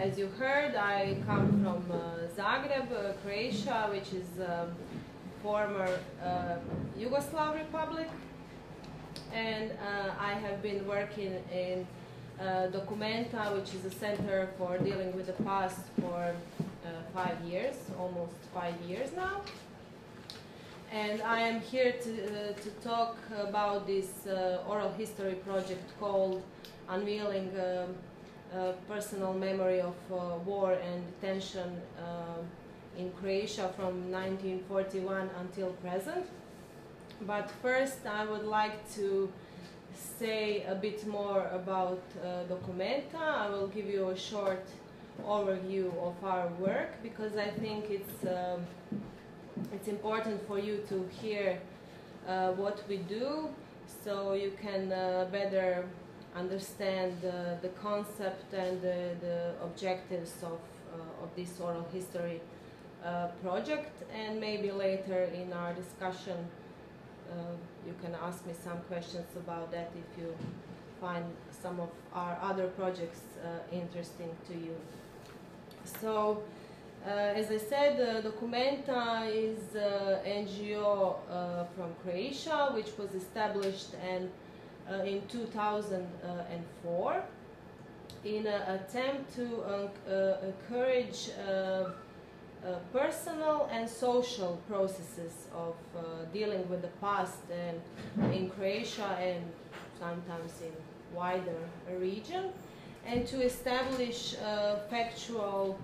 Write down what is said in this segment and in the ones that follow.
as you heard, I come from uh, Zagreb, uh, Croatia, which is um, former uh, Yugoslav Republic. And uh, I have been working in uh, Documenta, which is a center for dealing with the past for five years, almost five years now. And I am here to, to talk about this oral history project called Unveiling um, personal memory of uh, war and detention uh, in Croatia from 1941 until present. But first I would like to say a bit more about uh, Documenta. I will give you a short overview of our work because I think it's, um, it's important for you to hear uh, what we do so you can uh, better understand the, the concept and the, the objectives of, uh, of this oral history uh, project and maybe later in our discussion uh, you can ask me some questions about that if you find some of our other projects uh, interesting to you. So, uh, as I said, uh, Documenta is an NGO from Croatia which was established and uh, in 2004 in an attempt to uh, encourage uh, personal and social processes of dealing with the past and in Croatia and sometimes in wider region and to establish factual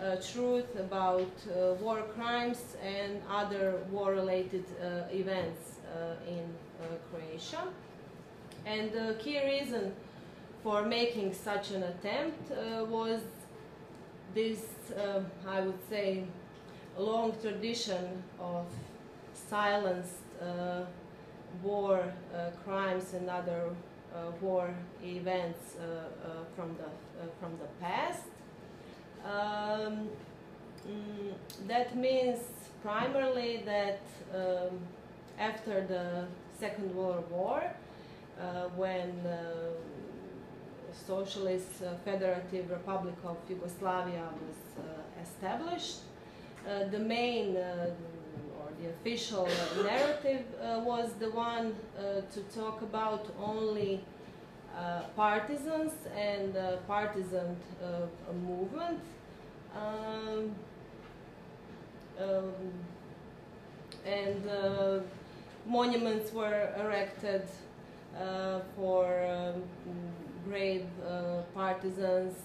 uh, truth about uh, war crimes and other war-related uh, events in Croatia. And the key reason for making such an attempt uh, was this, uh, I would say, long tradition of silenced uh, war uh, crimes and other uh, war events uh, from, the, from the past. Um, mm, that means primarily that um, after the Second World War, when uh, Socialist uh, Federative Republic of Yugoslavia was established. the main or the official narrative was the one to talk about only uh, partisans and uh, partisan uh, movement. Um, um, and monuments were erected uh, for um, brave uh, partisans,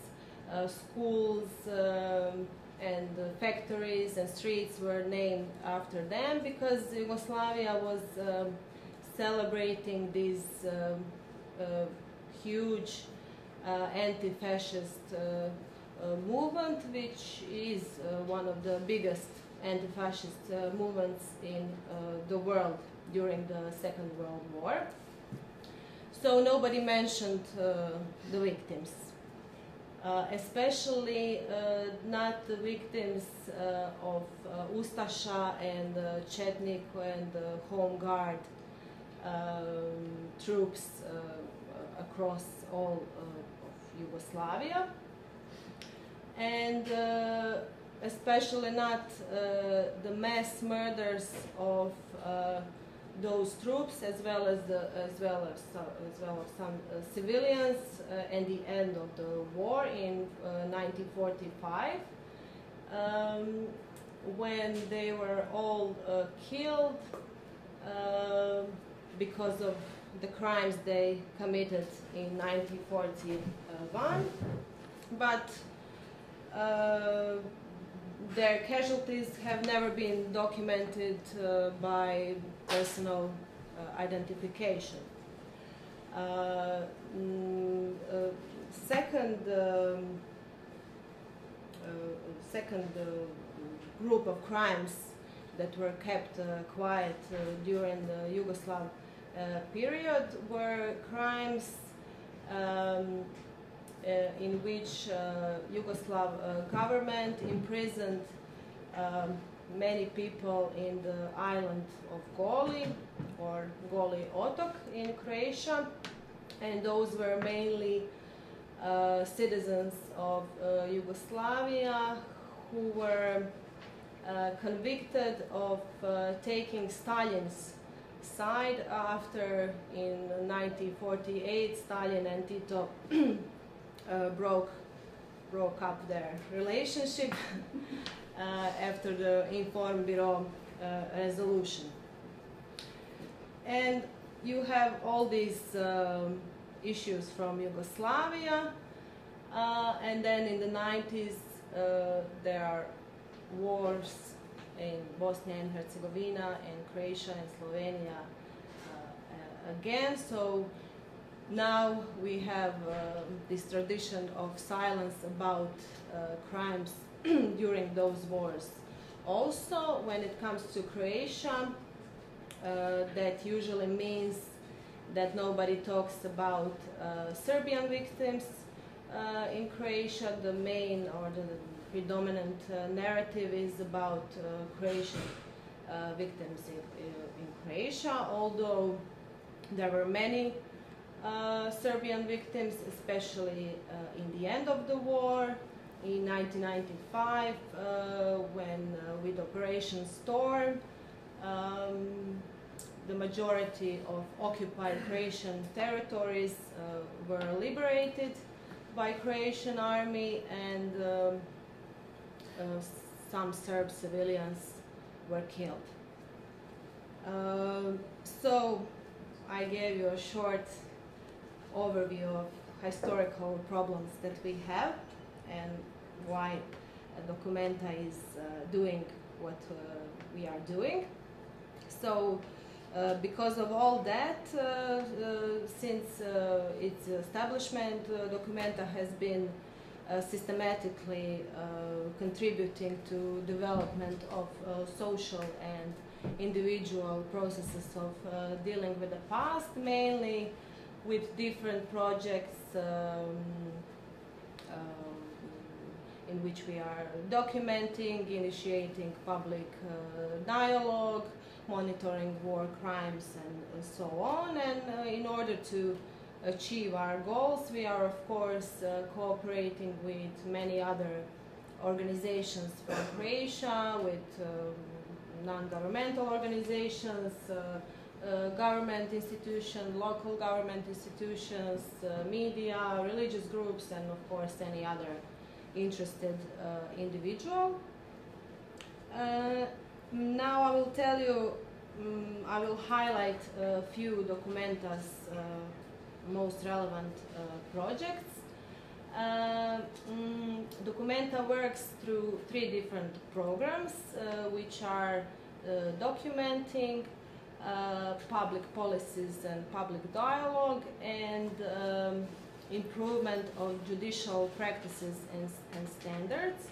uh, schools um, and factories and streets were named after them because Yugoslavia was um, celebrating this um, uh, huge uh, anti-fascist uh, movement, which is one of the biggest anti-fascist movements in the world during the Second World War. So nobody mentioned uh, the victims, uh, especially uh, not the victims uh, of uh, Ustasha and uh, Chetnik and the Home Guard um, troops across all of Yugoslavia. And especially not the mass murders of those troops as well as the, as well as uh, as well as some uh, civilians uh, at the end of the war in 1945 uh, um, when they were all uh, killed uh, because of the crimes they committed in 1941 but their casualties have never been documented uh, by personal uh, identification. Uh, mm, uh, second, um, second group of crimes that were kept quiet during the Yugoslav period were crimes um, uh, in which uh, Yugoslav uh, government imprisoned um, many people in the island of Goli or Goli Otok in Croatia and those were mainly uh, citizens of uh, Yugoslavia who were uh, convicted of uh, taking Stalin's side after in 1948 Stalin and Tito uh, broke broke up their relationship after the Inform Bureau uh, resolution. And you have all these um, issues from Yugoslavia, uh, and then in the 90s uh, there are wars in Bosnia and Herzegovina and Croatia and Slovenia uh, again. So now we have uh, this tradition of silence about uh, crimes during those wars. Also, when it comes to Croatia, uh, that usually means that nobody talks about uh, Serbian victims uh, in Croatia. The main or the predominant narrative is about Croatian victims in, in Croatia, although there were many uh, Serbian victims, especially uh, in the end of the war, in 1995, uh, when with Operation Storm, um, the majority of occupied Croatian territories uh, were liberated by Croatian army and um, uh, some Serb civilians were killed. Uh, so I gave you a short overview of historical problems that we have and why Documenta is uh, doing what uh, we are doing. So uh, because of all that, uh, uh, since uh, its establishment, Documenta has been systematically contributing to development of social and individual processes of dealing with the past, mainly with different projects um, in which we are documenting, initiating public uh, dialogue, monitoring war crimes and so on. And uh, in order to achieve our goals, we are of course uh, cooperating with many other organizations from Croatia, with um, non-governmental organizations, uh, uh, government institutions, local government institutions, uh, media, religious groups, and of course any other interested uh, individual. now I will tell you, um, I will highlight a few Documenta's most relevant projects. Uh, mm, Documenta works through three different programs, uh, which are uh, documenting, uh, public policies and public dialogue and um, improvement of judicial practices and, and standards,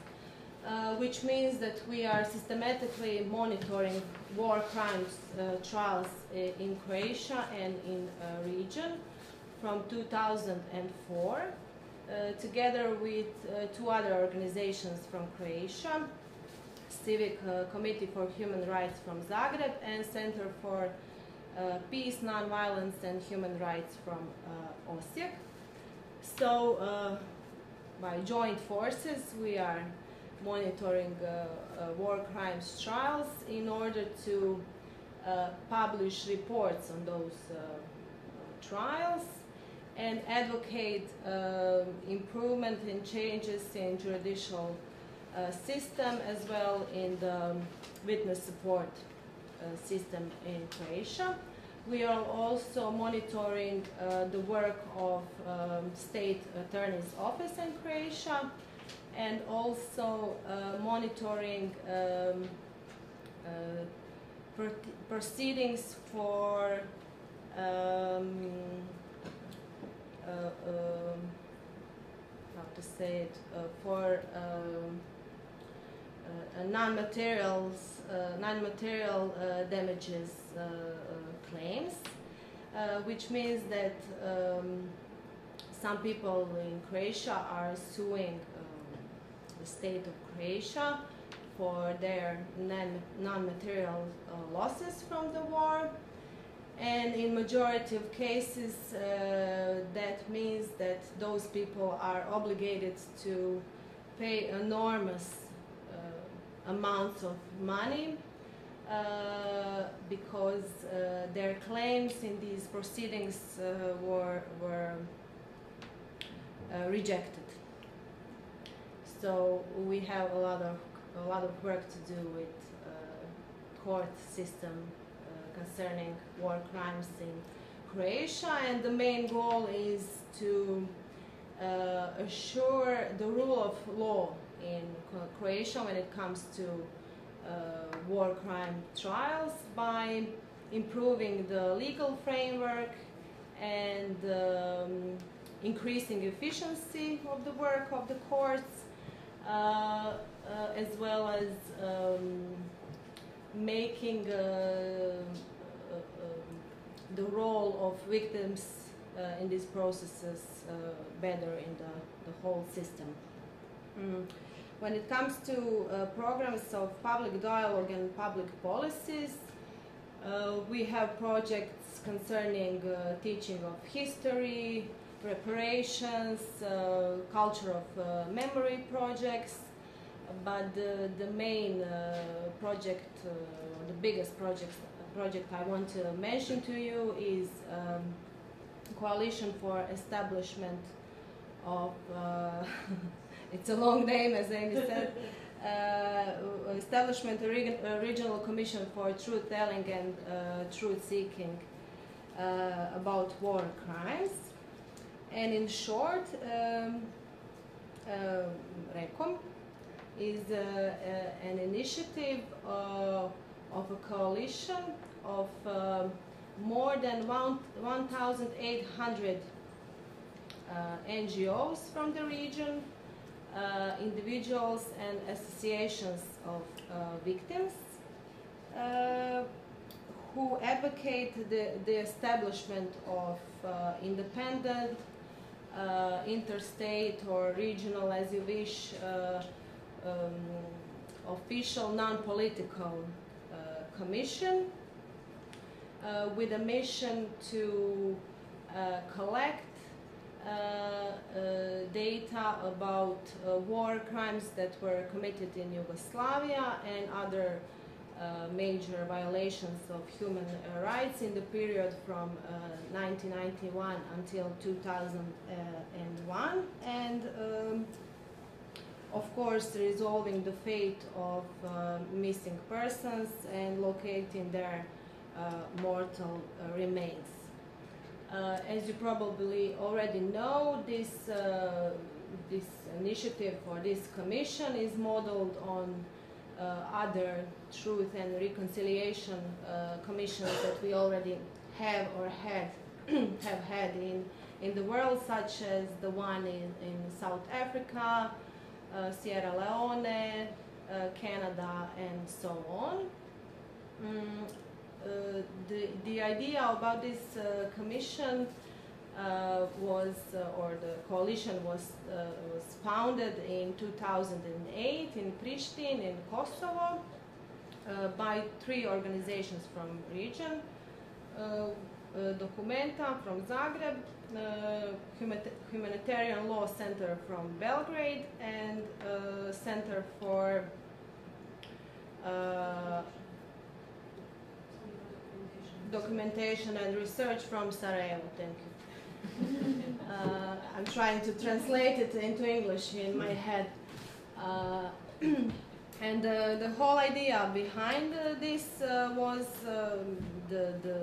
uh, which means that we are systematically monitoring war crimes uh, trials uh, in Croatia and in a region from 2004, uh, together with two other organizations from Croatia, Civic uh, Committee for Human Rights from Zagreb and Center for uh, Peace, Nonviolence and Human Rights from uh, Osijek. So uh, by joint forces we are monitoring uh, uh, war crimes trials in order to publish reports on those trials and advocate improvement and changes in judicial uh, system as well in the witness support uh, system in Croatia. We are also monitoring uh, the work of um, state attorney's office in Croatia and also uh, monitoring um, uh, proceedings for um, uh, um, how to say it, for um, uh, non-materials, uh, non-material uh, damages claims, which means that um, some people in Croatia are suing um, the state of Croatia for their non-material losses from the war. and in majority of cases uh, that means that those people are obligated to pay enormous uh, amounts of money uh, because uh, their claims in these proceedings uh, were, were uh, rejected. So we have a lot of, a lot of work to do with court system concerning war crimes in Croatia, and the main goal is to uh, assure the rule of law in Croatia when it comes to uh, war crime trials by improving the legal framework and um, increasing efficiency of the work of the courts, uh, uh as well as um, making uh, uh, um, the role of victims uh, in these processes better in the, the whole system. Mm. When it comes to programs of public dialogue and public policies, uh, we have projects concerning uh, teaching of history, reparations, uh, culture of memory projects, but the, main uh, project, uh, the biggest project, project I want to mention to you is um, Coalition for Establishment of, uh, it's a long name as Amy said, uh, Establishment Regional Commission for Truth Telling and uh, Truth Seeking uh, about war crimes. And in short, um, RECOM is uh, uh, an initiative uh, of a coalition of more than 1,800 NGOs from the region, individuals and associations of victims who advocate the, the establishment of uh, independent, uh, interstate or regional, as you wish, uh, um, official non-political uh, commission uh, with a mission to uh, collect data about war crimes that were committed in Yugoslavia and other uh, major violations of human uh, rights in the period from uh, 1991 until 2001 and um, of course, resolving the fate of uh, missing persons and locating their uh, mortal uh, remains. Uh, as you probably already know, this, uh, this initiative or this commission is modeled on uh, other truth and reconciliation commissions that we already have or had have had in, in the world, such as the one in, in South Africa, uh, Sierra Leone, uh, Canada, and so on. Mm, the, the idea about this commission uh, was, uh, or the coalition was, uh, was founded in 2008 in Pristina, in Kosovo, by three organizations from region. Documenta from Zagreb, uh, Humanitarian Law Center from Belgrade and uh, Center for uh, Documentation and Research from Sarajevo. Thank you. uh, I'm trying to translate it into English in my head. Uh, and uh, the whole idea behind uh, this was um, the, the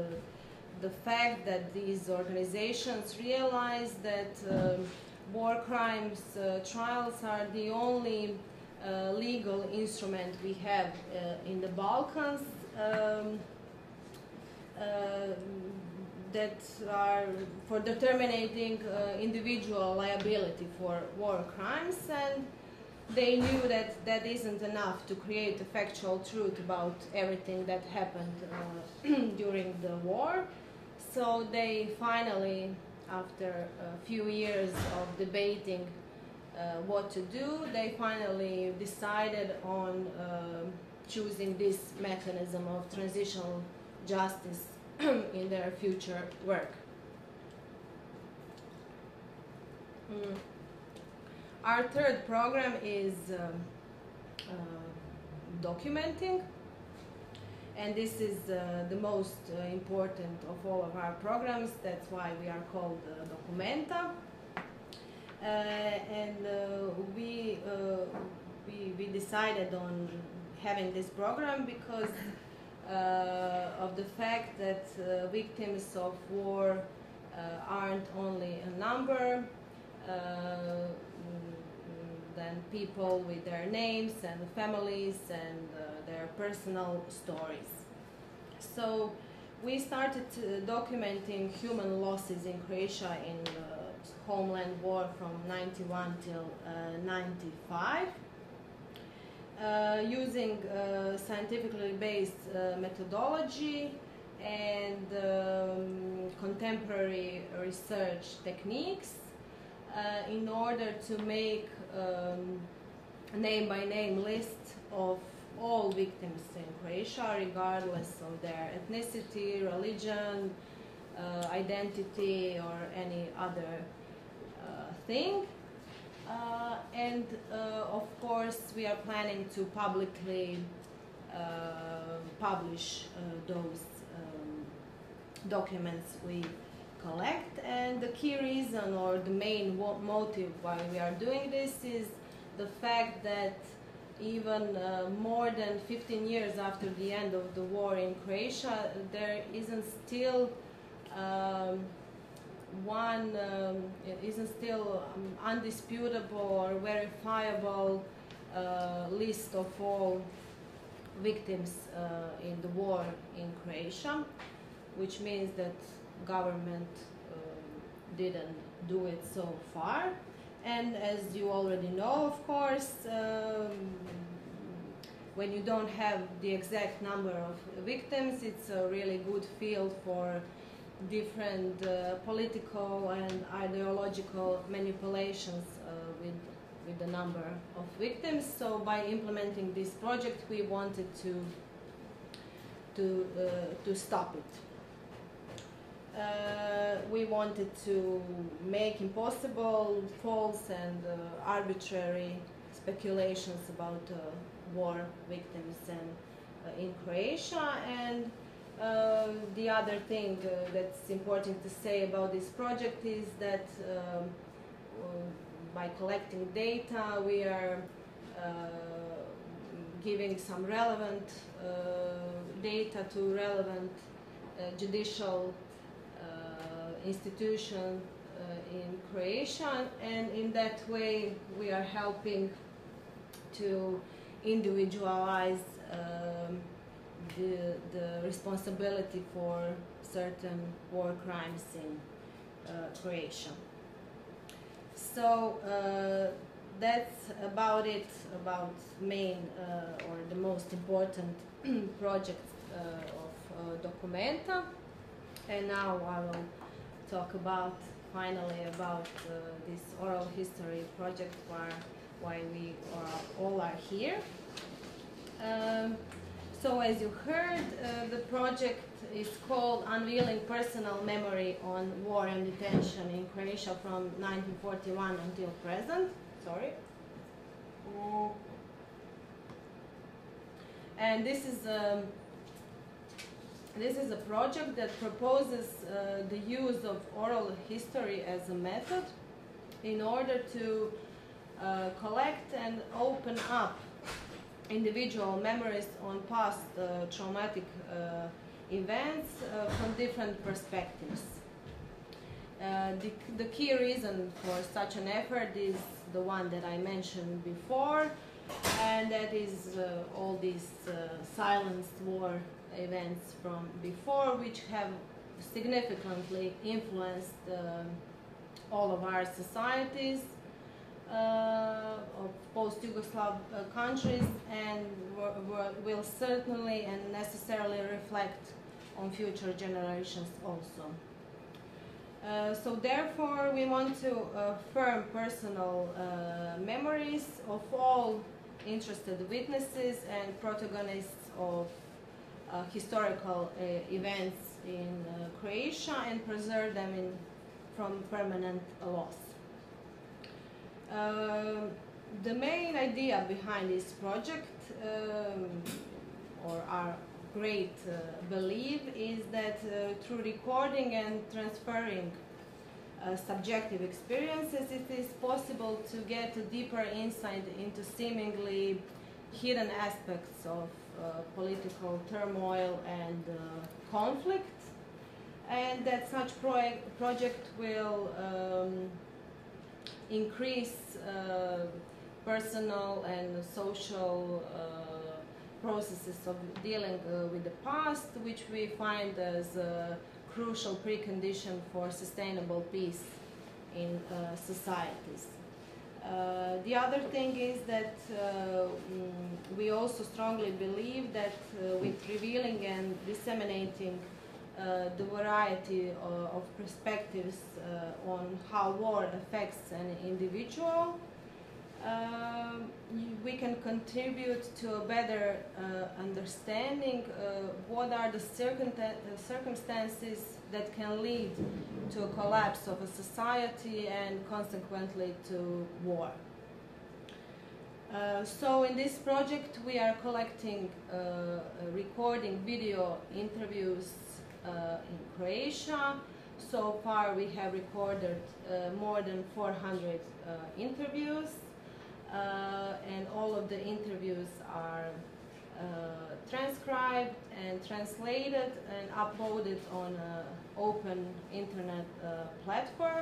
the fact that these organizations realize that um, war crimes uh, trials are the only uh, legal instrument we have uh, in the Balkans um, uh, that are for determining uh, individual liability for war crimes and they knew that that isn't enough to create a factual truth about everything that happened uh, during the war. So they finally, after a few years of debating uh, what to do, they finally decided on uh, choosing this mechanism of transitional justice in their future work. Mm. Our third program is um, uh, documenting, and this is uh, the most uh, important of all of our programs. That's why we are called uh, Documenta. Uh, and uh, we, we we decided on having this program because of the fact that victims of war aren't only a number uh, than people with their names and families and uh, their personal stories. So we started documenting human losses in Croatia in the homeland war from 91 till uh, 95. Uh, using uh, scientifically based uh, methodology and um, contemporary research techniques in order to make um, a name by name list of all victims in Croatia, regardless of their ethnicity, religion, uh, identity, or any other uh, thing. Uh, and of course, we are planning to publicly uh, publish those um, documents we collect. And the key reason or the main motive why we are doing this is the fact that even uh, more than 15 years after the end of the war in Croatia, there isn't still um, one um, isn't still um, undisputable or verifiable uh, list of all victims uh, in the war in Croatia, which means that government um, didn't do it so far. And as you already know, of course, um, when you don't have the exact number of victims, it's a really good field for different uh, political and ideological manipulations uh, with the number of victims. So by implementing this project, we wanted to to uh, to stop it uh, we wanted to make impossible false and uh, arbitrary speculations about uh, war victims and uh, in Croatia and um, the other thing uh, that's important to say about this project is that um, by collecting data we are giving some relevant data to relevant judicial institution uh, in Croatia, and in that way we are helping to individualize um, the, the responsibility for certain war crimes in uh, Croatia. So uh, that's about it about main uh, or the most important projects uh, of uh, Documenta. And now I will talk about finally about uh, this oral history project where why we are, all are here. Um, so as you heard, uh, the project is called Unveiling Personal Memory on War and Detention in Croatia from 1941 until present. Sorry. And this is um, this is a project that proposes uh, the use of oral history as a method in order to uh, collect and open up individual memories on past uh, traumatic uh, events uh, from different perspectives. Uh, the, the key reason for such an effort is the one that I mentioned before, and that is all these silenced war events from before, which have significantly influenced uh, all of our societies uh, of post-Yugoslav uh, countries and will certainly and necessarily reflect on future generations also. Uh, so therefore we want to affirm personal uh, memories of all interested witnesses and protagonists of uh, historical uh, events in uh, Croatia and preserve them in, from permanent loss. Um, the main idea behind this project, um, or our great uh, belief, is that uh, through recording and transferring uh, subjective experiences, it is possible to get a deeper insight into seemingly hidden aspects of uh, political turmoil and uh, conflict, and that such pro project will um, increase uh, personal and social uh, processes of dealing uh, with the past, which we find as a crucial precondition for sustainable peace in societies. Uh, the other thing is that uh, mm, we also strongly believe that uh, with revealing and disseminating the variety of, of perspectives uh, on how war affects an individual, um, we can contribute to a better uh, understanding uh, what are the circumstances that can lead to a collapse of a society and consequently to war. Uh, so in this project we are collecting, uh, recording video interviews uh, Uh, in Croatia. So far we have recorded uh, more than 400 uh, interviews uh, and all of the interviews are uh, transcribed and translated and uploaded on an open internet platform.